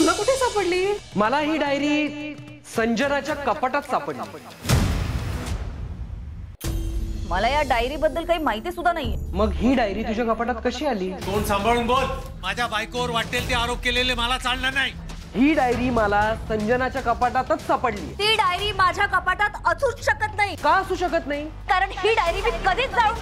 तुला कुठे सापडली? मला ही डायरी संजनाच्या कपाटात सापडली. मला या डायरी बद्दल काही माहिती सुद्धा नाहीये. मग ही डायरी तुझ्या कपाटात कशी आली? तोंड सांभाळून बोल. माझ्या बायकोवर वाटेल ते आरोप केलेले मला चालणार नाही. ही डायरी मला संजनाच्या कपाटातच सापडली. ती डायरी माझ्या कपाटात असूच शकत नाही. का असू शकत नाही? कारण ही डायरी मी कधीच जाळून